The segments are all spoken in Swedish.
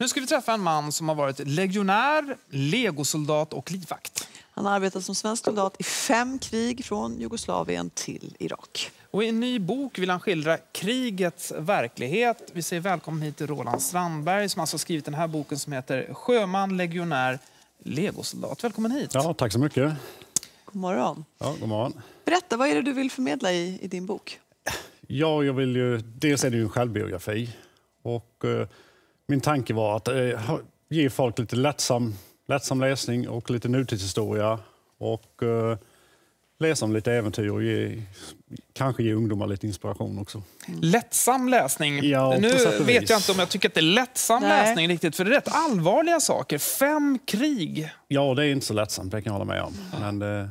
Nu ska vi träffa en man som har varit legionär, legosoldat och livvakt. Han har arbetat som svensk soldat i fem krig från Jugoslavien till Irak. Och I en ny bok vill han skildra krigets verklighet. Vi säger välkommen hit till Roland Strandberg som alltså har skrivit den här boken som heter Sjöman, legionär, legosoldat. Välkommen hit. Ja, tack så mycket. God morgon. Ja, god morgon. Berätta, vad är det du vill förmedla i, i din bok? Ja, jag vill ju, dels är det ju en självbiografi. Och, eh, min tanke var att eh, ge folk lite lättsam, lättsam läsning och lite nutidshistoria. Och eh, läsa om lite äventyr och ge, kanske ge ungdomar lite inspiration också. Lättsam läsning. Ja, nu vet jag inte om jag tycker att det är lättsam Nej. läsning riktigt, för det är rätt allvarliga saker. Fem krig. Ja, det är inte så lättsamt, det kan jag hålla med om. Men, eh,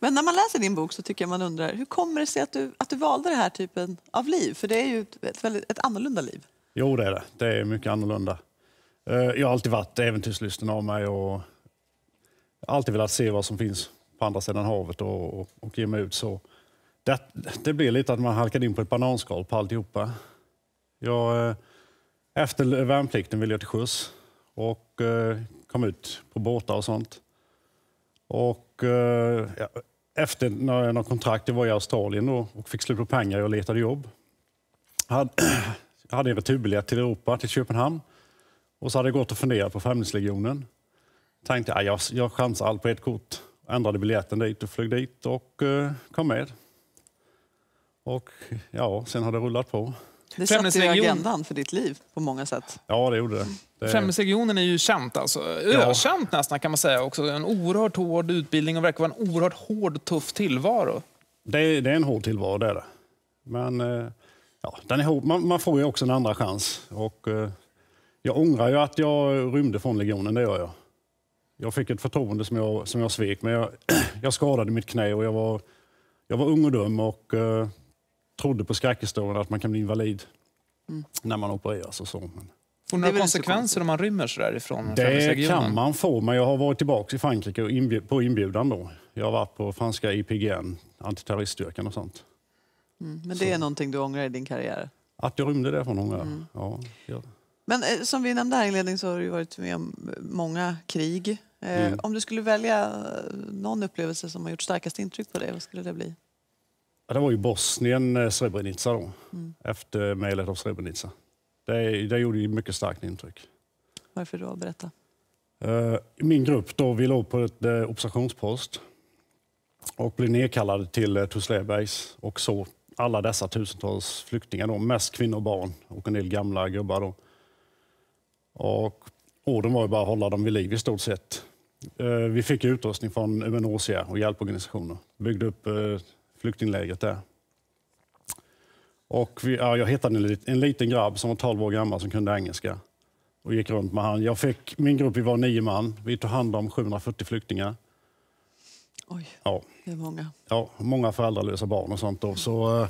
Men när man läser din bok så tycker jag man undrar, hur kommer det sig att du, att du valde den här typen av liv? För det är ju ett, ett, väldigt, ett annorlunda liv. Jo, det är det. Det är mycket annorlunda. Eh, jag har alltid varit äventyrslysten av mig och alltid velat se vad som finns på andra sidan havet och, och, och ge mig ut. Så det, det blir lite att man halkar in på ett bananskal på alltihopa. Jag, eh, efter värnplikten ville jag till sjöss och eh, kom ut på båtar och sånt. Och ja, efter några, kontrakt, jag var i Australien då och fick slut på pengar jag letade jobb. Jag hade, jag hade en returbiljett till Europa, till Köpenhamn. Och så hade jag gått och funderat på Främlingslegionen. Tänkte jag, jag, jag chansar allt på ett kort. Ändrade biljetten dit och flög dit och eh, kom med. Och ja, sen har det rullat på. Det satte ju agendan för ditt liv på många sätt. Ja, det gjorde det. det Främlingslegionen är ju känt, alltså. ökänt nästan kan man säga. Också en oerhört hård utbildning och verkar vara en oerhört hård, tuff tillvaro. det, är- det är en hård tillvaro, det är det. Men eh, ja, den är hård. Man, man får ju också en andra chans. Och, eh, jag ångrar ju att jag rymde från legionen, det gör jag. Jag fick ett förtroende som jag, som jag svek, men jag, jag skadade mitt knä och jag var, jag var ung och dum och eh, trodde på skräckhistorien att man kan bli invalid när man opereras och så. Men Får några så konsekvenser om man rymmer sådär ifrån det kan man få, men jag har varit tillbaka i Frankrike och inbjud, på inbjudan då. Jag har varit på franska IPGN, antiterroriststyrkan och sånt. Mm. Men det är någonting du ångrar i din karriär. Att jag rymde därifrån ångrar jag. Ja, ja. Men eh, som vi nämnde här inledningsvis så har du varit med om eh, många krig. Eh, Mm. Om du skulle välja eh, någon upplevelse som har gjort starkast intryck på dig, vad skulle det bli? Ja, Det var ju Bosnien, eh, Srebrenica då, efter mejlet av Srebrenica. Det, det gjorde ju mycket starkt intryck. Varför då? Berätta. Min grupp då, vi låg på ett observationspost och blev nedkallade till Tuzlebergs och så alla dessa tusentals flyktingar, då, mest kvinnor och barn och en del gamla gubbar. Då. Och orden var ju bara att hålla dem vid liv i stort sett. Eh, vi fick utrustning från UNHCR och hjälporganisationer. Byggde upp eh, flyktinglägret där. Och vi, ja, jag hittade en, en liten grabb som var 12 år gammal som kunde engelska och gick runt med han. Jag fick, min grupp vi var nio man. Vi tog hand om 740 flyktingar. Oj, Ja, det är många. ja, många föräldralösa barn och sånt. Då. Så, eh,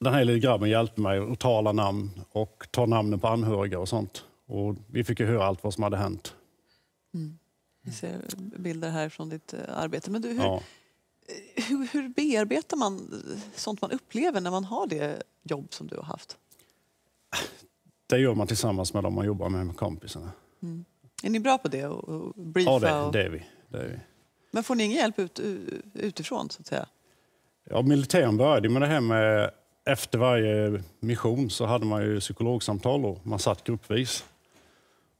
den här lilla grabben hjälpte mig att ta alla namn och ta namnen på anhöriga och sånt. Och vi fick ju höra allt vad som hade hänt. Vi ser bilder här från ditt eh, arbete. Men du, hur, Ja. hur, hur bearbetar man eh, sånt man upplever när man har det jobb som du har haft? Det gör man tillsammans med dem man jobbar med, med kompisarna. Är ni bra på det? Och, och briefa? Ja, det, det, är vi. det är vi. Men får ni ingen hjälp ut, utifrån? så att säga? Ja, militären började med det här med efter varje mission så hade man ju psykologsamtal och man satt gruppvis.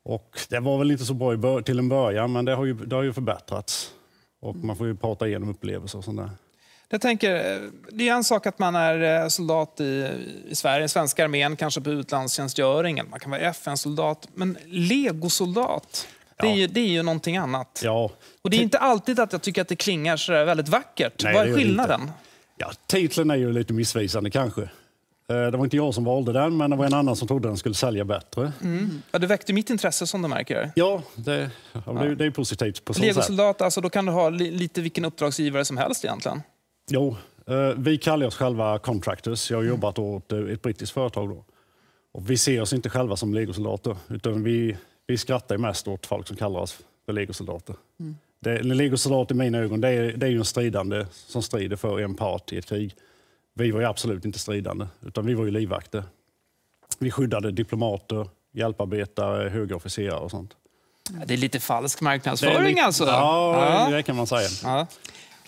Och det var väl inte så bra i bör- till en början, men det har ju, det har ju förbättrats. Och man får ju prata igenom upplevelser och sånt där. Jag tänker, det är en sak att man är eh, soldat i, i Sverige, svenska armén, kanske på utlandstjänstgöring, eller man kan vara FN-soldat. Men legosoldat, det, är Ja. ju, det är ju någonting annat. Ja, Och det är inte alltid att jag tycker att det klingar så väldigt vackert. Nej, Vad är skillnaden? ja, titeln är ju lite missvisande kanske. Eh, Det var inte jag som valde den, men det var en annan som trodde den skulle sälja bättre. Ja, det väckte mitt intresse som du märker. Ja, det, ja, det, det är positivt på så sätt. Legosoldat, alltså, då kan du ha li, lite vilken uppdragsgivare som helst egentligen. Jo, eh, vi kallar oss själva contractors. Jag har jobbat åt eh, ett brittiskt företag. Då. Och vi ser oss inte själva som legosoldater, utan vi, vi skrattar ju mest åt folk som kallar oss för legosoldater. Det, en legosoldat i mina ögon, det är, det är ju en stridande som strider för en part i ett krig. Vi var ju absolut inte stridande, utan vi var ju livvakter. Vi skyddade diplomater, hjälparbetare, höga officerare och sånt. Det är lite falsk Det marknadsföring lite- alltså. Ja, Ja. det kan man säga. Ja.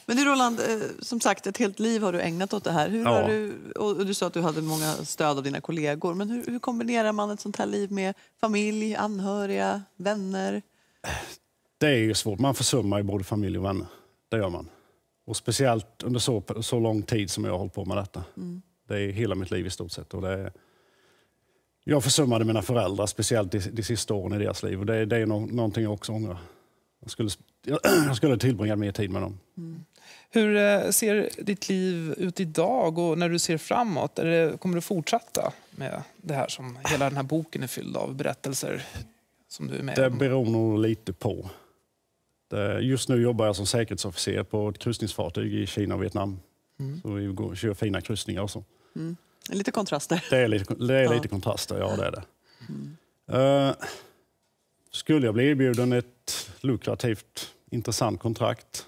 Men du Roland, eh, som sagt ett helt liv har du ägnat åt det här. Hur Ja. har du, och du sa att du hade många stöd av dina kollegor. Men hur, hur kombinerar man ett sånt här liv med familj, anhöriga, vänner? Det är ju svårt. Man försummar ju både familj och vänner. Det gör man. Och speciellt under så, så lång tid som jag har hållit på med detta. Det är hela mitt liv i stort sett. Och det är, jag försummade mina föräldrar, speciellt de, de sista åren i deras liv. Och det, det är no, någonting jag också ångrar. Jag skulle, jag, skulle tillbringa mer tid med dem. Hur eh, ser ditt liv ut idag och när du ser framåt? Är det, kommer du fortsätta med det här som hela den här boken är fylld av? Berättelser som du är med Det beror nog lite på. Just nu jobbar jag som säkerhetsofficer på ett kryssningsfartyg i Kina och Vietnam. Så vi går, kör fina kryssningar och så. Lite kontraster. Det är lite, det är Ja. lite kontraster, ja det är det. Eh, skulle jag bli erbjuden ett lukrativt, intressant kontrakt,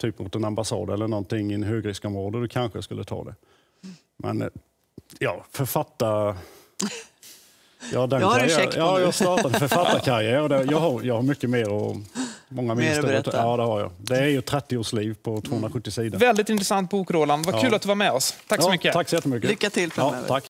typ mot en ambassad eller någonting i en högriskområde, då kanske jag skulle ta det. Men eh, ja, författa... Ja, den Det har karriär- Ja, jag startade författarkarriär och det, jag, har, jag har mycket mer och många Mer mer att berätta. Ja, det har jag. Det är ju 30 års liv på 270 sidor. Väldigt intressant bok Roland. Vad Ja. kul att du var med oss. Tack så Ja, mycket. Tack så jättemycket. Lycka till Ja, framöver. tack.